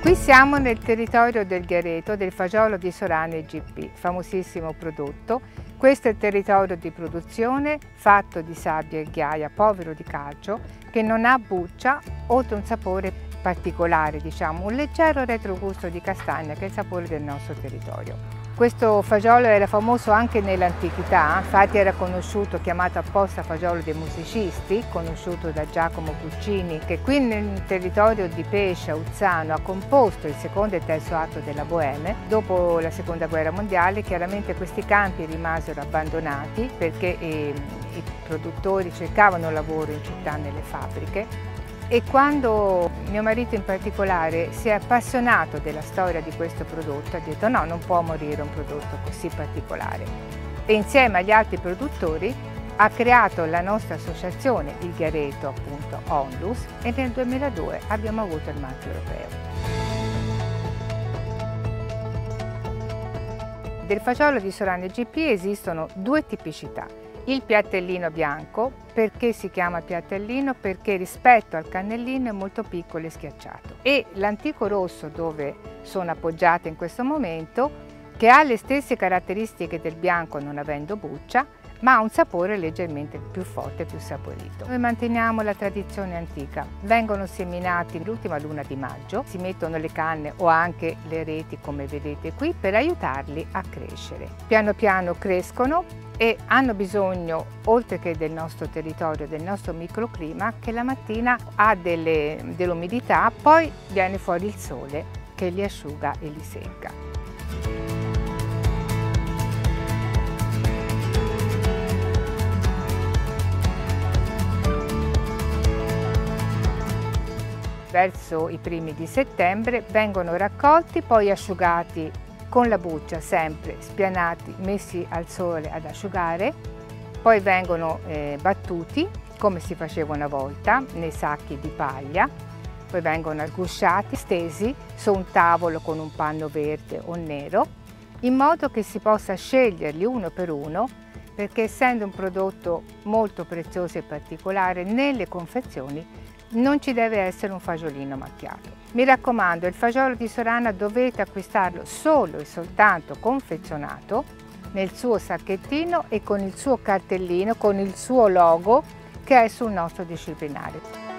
Qui siamo nel territorio del Ghereto del fagiolo di Sorane GP, famosissimo prodotto. Questo è il territorio di produzione fatto di sabbia e ghiaia, povero di calcio, che non ha buccia, oltre un sapore particolare, diciamo, un leggero retrogusto di castagna che è il sapore del nostro territorio. Questo fagiolo era famoso anche nell'antichità, infatti era conosciuto, chiamato apposta fagiolo dei musicisti, conosciuto da Giacomo Puccini, che qui nel territorio di Pescia, Uzzano, ha composto il secondo e terzo atto della Boeme. Dopo la seconda guerra mondiale chiaramente questi campi rimasero abbandonati perché eh, i produttori cercavano lavoro in città nelle fabbriche e quando mio marito in particolare si è appassionato della storia di questo prodotto ha detto no, non può morire un prodotto così particolare e insieme agli altri produttori ha creato la nostra associazione, il Gareto appunto Onlus e nel 2002 abbiamo avuto il marchio europeo. Del fagiolo di Sorane GP esistono due tipicità il piattellino bianco, perché si chiama piattellino? Perché rispetto al cannellino è molto piccolo e schiacciato. E l'antico rosso dove sono appoggiate in questo momento, che ha le stesse caratteristiche del bianco non avendo buccia, ma ha un sapore leggermente più forte, più saporito. Noi manteniamo la tradizione antica, vengono seminati l'ultima luna di maggio, si mettono le canne o anche le reti come vedete qui per aiutarli a crescere. Piano piano crescono e hanno bisogno, oltre che del nostro territorio, del nostro microclima, che la mattina ha dell'umidità, poi viene fuori il sole che li asciuga e li secca. Verso i primi di settembre, vengono raccolti, poi asciugati con la buccia sempre, spianati, messi al sole ad asciugare, poi vengono eh, battuti come si faceva una volta nei sacchi di paglia, poi vengono agusciati, stesi su un tavolo con un panno verde o nero, in modo che si possa sceglierli uno per uno perché essendo un prodotto molto prezioso e particolare nelle confezioni non ci deve essere un fagiolino macchiato. Mi raccomando, il fagiolo di Sorana dovete acquistarlo solo e soltanto confezionato nel suo sacchettino e con il suo cartellino, con il suo logo che è sul nostro disciplinario.